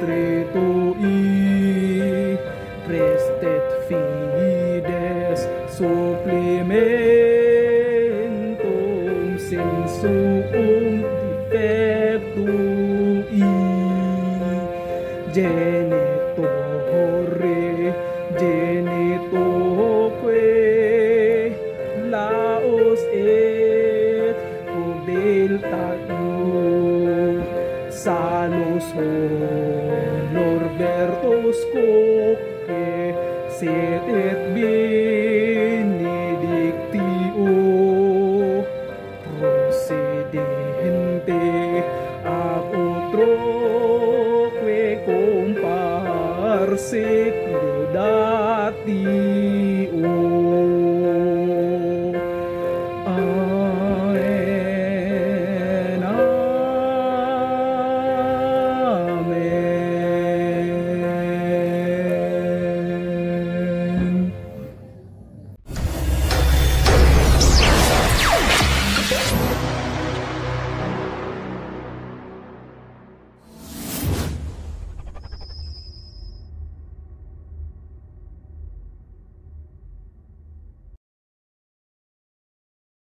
tritui prestet fides supplementum sensuum i, gene salus honor vertus coque sit et benedictio procedente ab utroque comparsit deudati